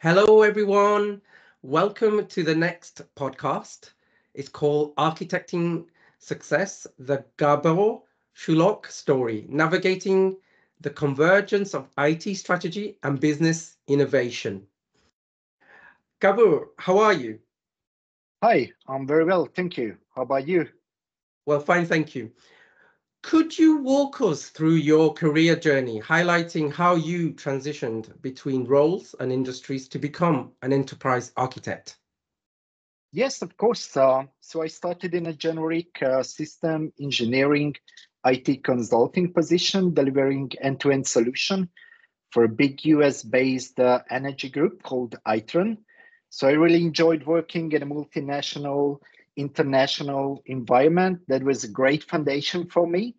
Hello, everyone. Welcome to the next podcast. It's called Architecting Success The Gabor Sulok Story Navigating the Convergence of IT Strategy and Business Innovation. Gabor, how are you? Hi, I'm very well. Thank you. How about you? Well, fine, thank you. Could you walk us through your career journey, highlighting how you transitioned between roles and industries to become an enterprise architect? Yes, of course. Uh, so I started in a generic uh, system engineering IT consulting position, delivering end-to-end solution for a big US-based uh, energy group called Itron. So I really enjoyed working in a multinational international environment that was a great foundation for me.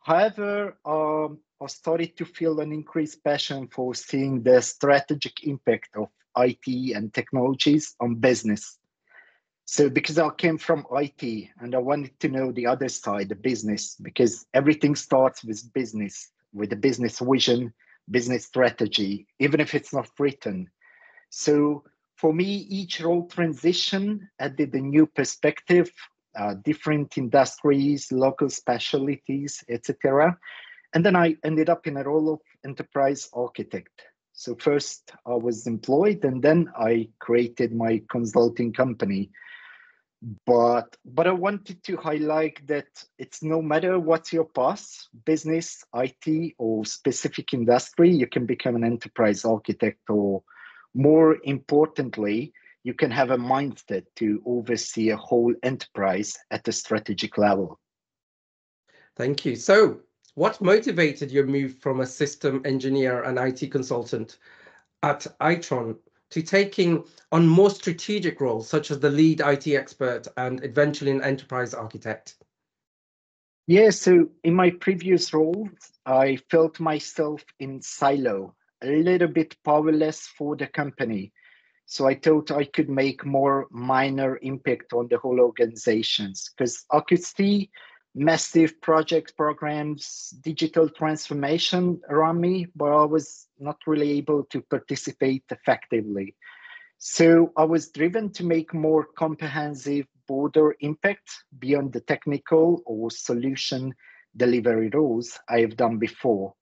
However, um, I started to feel an increased passion for seeing the strategic impact of IT and technologies on business. So, because I came from IT and I wanted to know the other side, the business, because everything starts with business, with a business vision, business strategy, even if it's not written. So, for me, each role transition added a new perspective, uh, different industries, local specialties, etc. And then I ended up in a role of enterprise architect. So first I was employed, and then I created my consulting company. But but I wanted to highlight that it's no matter what's your path, business, IT, or specific industry, you can become an enterprise architect or more importantly, you can have a mindset to oversee a whole enterprise at a strategic level. Thank you. So, what motivated your move from a system engineer and IT consultant at Itron to taking on more strategic roles, such as the lead IT expert and eventually an enterprise architect? Yeah, so in my previous roles, I felt myself in silo a little bit powerless for the company. So I thought I could make more minor impact on the whole organizations because I could see massive project programs, digital transformation around me, but I was not really able to participate effectively. So I was driven to make more comprehensive broader impact beyond the technical or solution delivery roles I have done before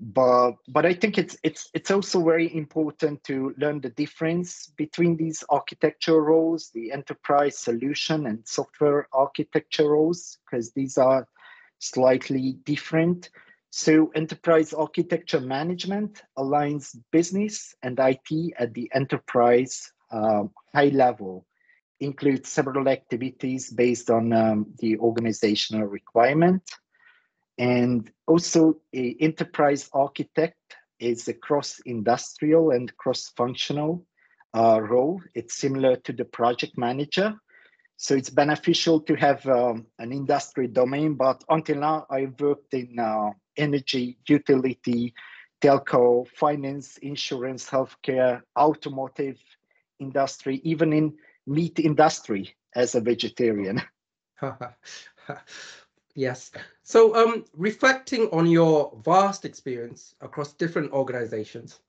but but i think it's it's it's also very important to learn the difference between these architecture roles the enterprise solution and software architecture roles because these are slightly different. So enterprise architecture management aligns business and it at the enterprise uh, high level. Includes several activities based on um, the organizational requirement and also, enterprise architect is a cross-industrial and cross-functional uh, role. It's similar to the project manager. So it's beneficial to have um, an industry domain, but until now I've worked in uh, energy, utility, telco, finance, insurance, healthcare, automotive industry, even in meat industry as a vegetarian. Yes. So, um, reflecting on your vast experience across different organizations,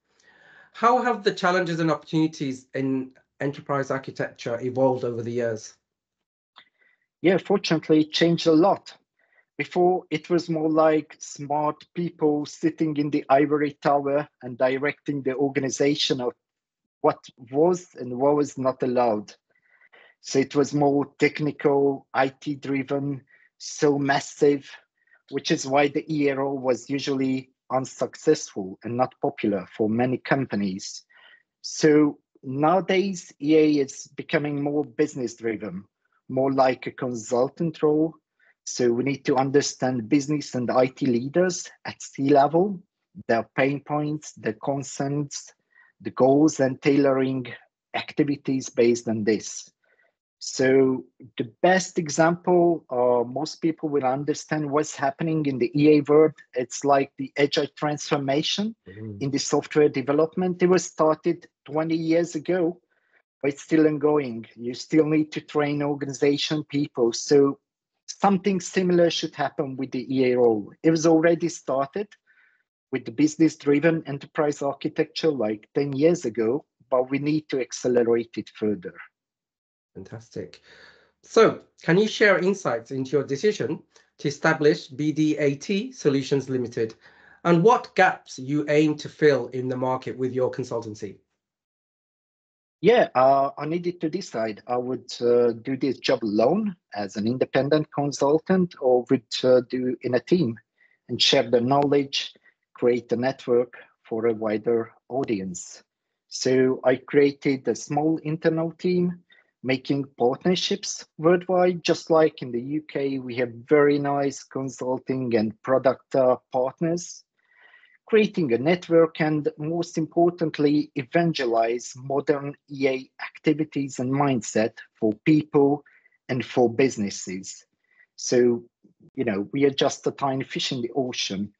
how have the challenges and opportunities in enterprise architecture evolved over the years? Yeah, fortunately, it changed a lot. Before, it was more like smart people sitting in the ivory tower and directing the organization of what was and what was not allowed. So it was more technical, IT driven, so massive, which is why the EA role was usually unsuccessful and not popular for many companies. So nowadays, EA is becoming more business driven, more like a consultant role. So we need to understand business and IT leaders at C level, their pain points, their concerns, the goals, and tailoring activities based on this. So the best example, uh, most people will understand what's happening in the EA world. It's like the agile transformation mm-hmm. in the software development. It was started 20 years ago, but it's still ongoing. You still need to train organization people. So something similar should happen with the EA role. It was already started with the business driven enterprise architecture like 10 years ago, but we need to accelerate it further. Fantastic. So, can you share insights into your decision to establish BDAT Solutions Limited and what gaps you aim to fill in the market with your consultancy? Yeah, uh, I needed to decide I would uh, do this job alone as an independent consultant or would uh, do in a team and share the knowledge, create a network for a wider audience. So I created a small internal team making partnerships worldwide, just like in the UK, we have very nice consulting and product uh, partners creating a network, and most importantly, evangelize modern EA activities and mindset for people and for businesses. So, you know, we are just a tiny fish in the ocean,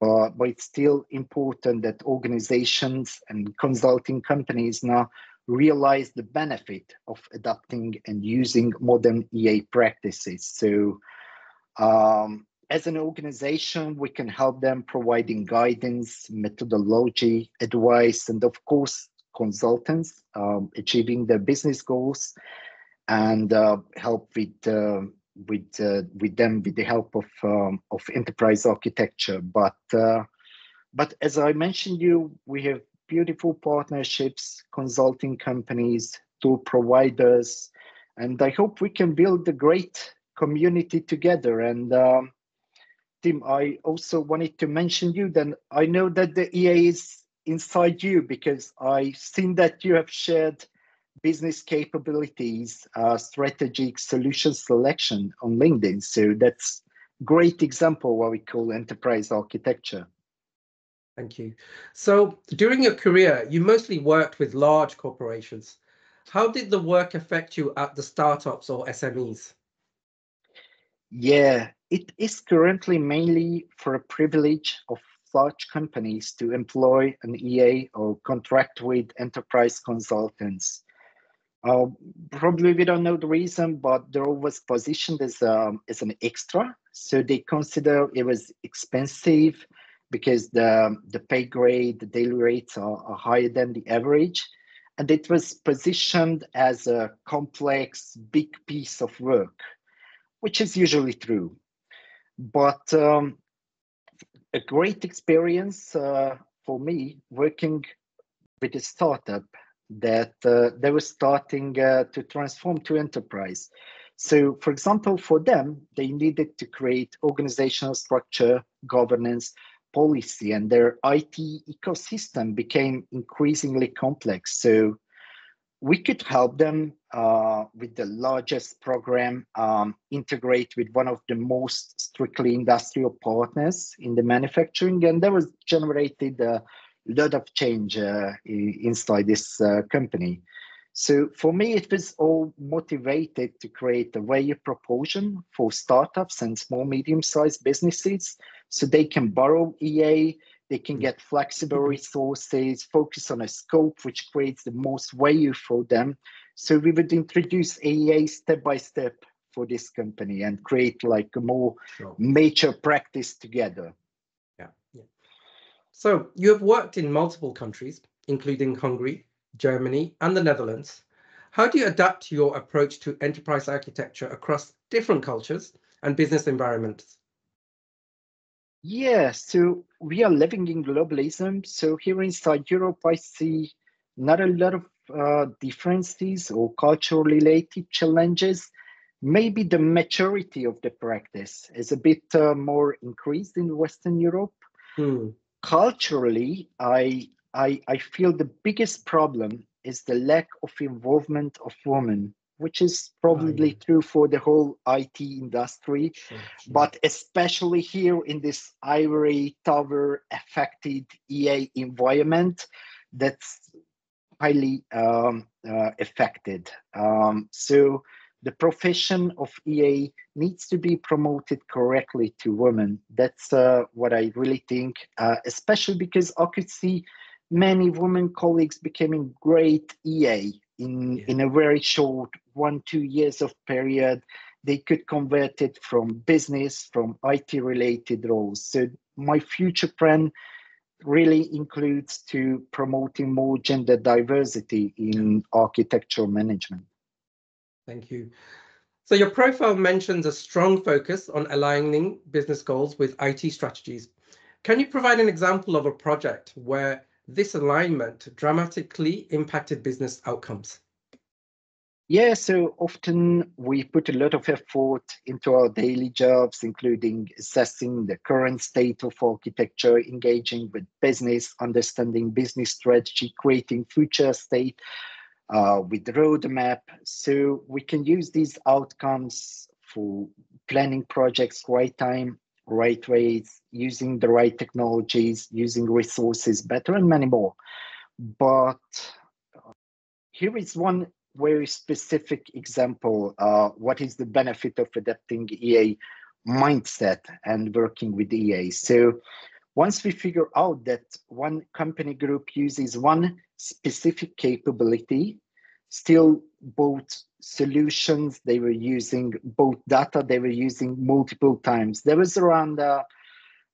but, but it's still important that organizations and consulting companies now realize the benefit of adopting and using modern EA practices. So, um, as an organization, we can help them providing guidance, methodology, advice, and of course, consultants um, achieving their business goals and uh, help with uh, with uh, with them with the help of um, of enterprise architecture. But uh, but as I mentioned, you we have beautiful partnerships, consulting companies, tool providers, and I hope we can build a great community together. And um, Tim, I also wanted to mention you. Then I know that the EA is inside you because I've seen that you have shared business capabilities, uh, strategic solution selection on LinkedIn. So that's great example what we call enterprise architecture. Thank you. So during your career, you mostly worked with large corporations. How did the work affect you at the startups or SMEs? Yeah, it is currently mainly for a privilege of large companies to employ an EA or contract with enterprise consultants. Uh, probably we don't know the reason, but they're always positioned as, um, as an extra. So they consider it was expensive because the, the pay grade, the daily rates are, are higher than the average. And it was positioned as a complex, big piece of work, which is usually true. But um, a great experience uh, for me working with a startup that uh, they were starting uh, to transform to enterprise. So, for example, for them, they needed to create organizational structure, governance, policy, and their IT ecosystem became increasingly complex. So, we could help them uh, with the largest program um, integrate with one of the most strictly industrial partners in the manufacturing and that was generated a lot of change uh, inside this uh, company so for me it was all motivated to create a value proposition for startups and small medium sized businesses so they can borrow ea they can get flexible mm-hmm. resources, focus on a scope which creates the most value for them. So we would introduce EA step by step for this company and create like a more sure. major practice together. Yeah, yeah. So you have worked in multiple countries, including Hungary, Germany, and the Netherlands. How do you adapt your approach to enterprise architecture across different cultures and business environments? Yeah, so we are living in globalism. So here inside Europe, I see not a lot of uh, differences or cultural related challenges. Maybe the maturity of the practice is a bit uh, more increased in Western Europe. Hmm. Culturally, I, I I feel the biggest problem is the lack of involvement of women which is probably oh, yeah. true for the whole IT industry, sure, sure. but especially here in this ivory tower affected EA environment that's highly um, uh, affected. Um, so the profession of EA needs to be promoted correctly to women. That's uh, what I really think, uh, especially because I could see many women colleagues becoming great EA in yeah. in a very short one two years of period they could convert it from business from it related roles so my future plan really includes to promoting more gender diversity in architectural management. Thank you. So your profile mentions a strong focus on aligning business goals with IT strategies. Can you provide an example of a project where this alignment dramatically impacted business outcomes? Yeah, so often we put a lot of effort into our daily jobs, including assessing the current state of architecture, engaging with business, understanding business strategy, creating future state uh, with the roadmap. So we can use these outcomes for planning projects right time, right ways, using the right technologies, using resources better, and many more. But uh, here is one very specific example uh, what is the benefit of adapting ea mindset and working with ea so once we figure out that one company group uses one specific capability still both solutions they were using both data they were using multiple times there was around uh,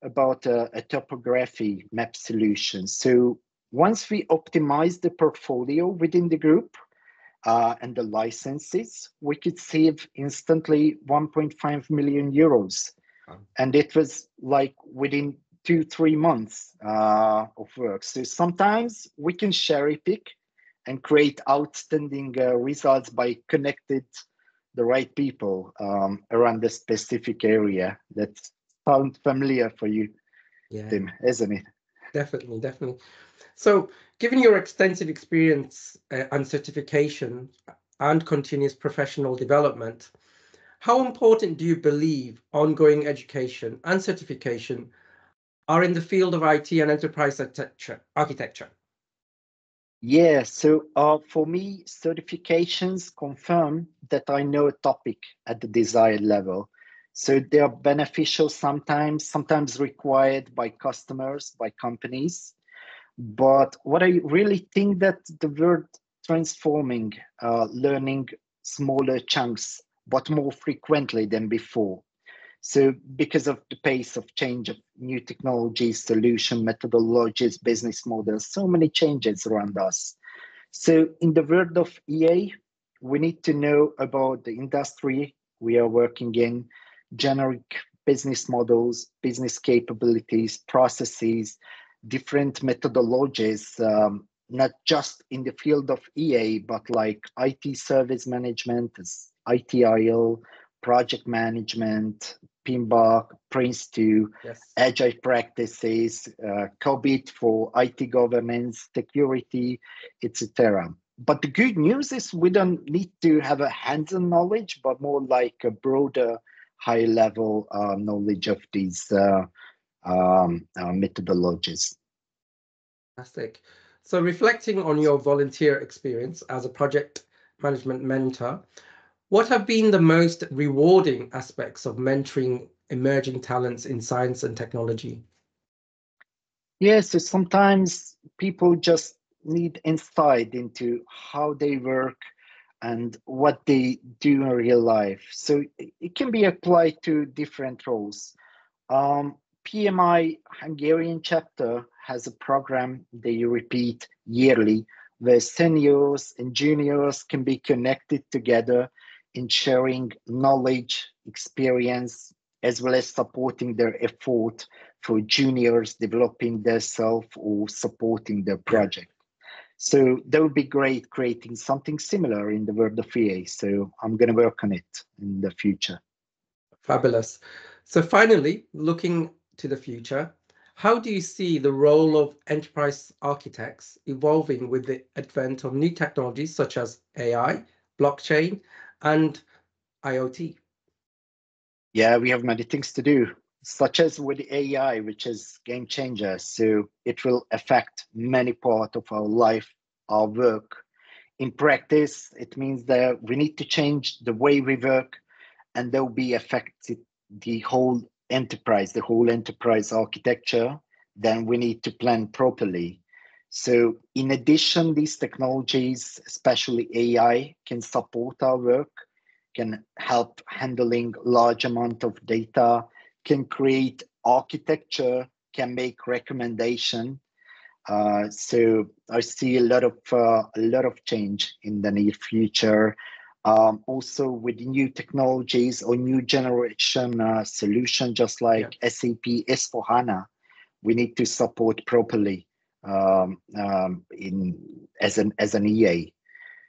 about a, a topography map solution so once we optimize the portfolio within the group uh, and the licenses, we could save instantly 1.5 million euros. And it was like within two, three months uh, of work. So sometimes we can cherry pick and create outstanding uh, results by connected the right people um, around the specific area that sounds familiar for you, yeah. Tim, isn't it? Definitely, definitely. So, given your extensive experience uh, and certification and continuous professional development, how important do you believe ongoing education and certification are in the field of IT and enterprise architecture? Yeah, so uh, for me, certifications confirm that I know a topic at the desired level. So they are beneficial sometimes, sometimes required by customers, by companies. But what I really think that the word transforming, uh, learning smaller chunks, but more frequently than before. So because of the pace of change of new technologies, solution methodologies, business models, so many changes around us. So in the world of EA, we need to know about the industry we are working in, generic business models, business capabilities, processes, different methodologies, um, not just in the field of EA, but like IT service management, ITIL, project management, PMBOK, Prince2, yes. agile practices, uh, COBIT for IT governance, security, etc. But the good news is we don't need to have a hands-on knowledge, but more like a broader, high-level uh, knowledge of these uh, um, uh, methodologies. Fantastic. So reflecting on your volunteer experience as a project management mentor, what have been the most rewarding aspects of mentoring emerging talents in science and technology? Yes, so sometimes people just need insight into how they work and what they do in real life. So it can be applied to different roles. Um, PMI Hungarian chapter has a program they repeat yearly where seniors and juniors can be connected together in sharing knowledge, experience, as well as supporting their effort for juniors developing their self or supporting their project. So that would be great creating something similar in the world of EA. So I'm going to work on it in the future. Fabulous. So finally, looking to the future, how do you see the role of enterprise architects evolving with the advent of new technologies such as AI, blockchain, and IoT? Yeah, we have many things to do, such as with AI, which is game changer. So it will affect many part of our life, our work. In practice, it means that we need to change the way we work, and there will be affected the whole enterprise, the whole enterprise architecture, then we need to plan properly. So in addition, these technologies, especially AI, can support our work, can help handling large amount of data, can create architecture can make recommendation. Uh, so I see a lot of uh, a lot of change in the near future. Um, also with new technologies or new generation uh, solution, just like yeah. SAP S4HANA, we need to support properly um, um, in as an as an EA.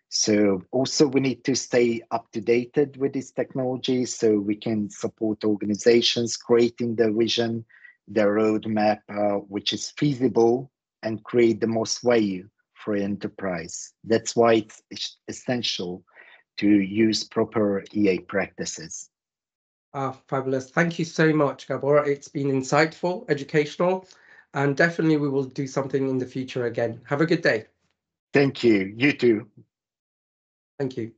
So also we need to stay up to date with this technology so we can support organizations creating the vision, the roadmap, uh, which is feasible and create the most value for enterprise. That's why it's essential to use proper EA practices. Ah, fabulous. Thank you so much, Gabor. It's been insightful, educational, and definitely we will do something in the future again. Have a good day. Thank you. You too. Thank you.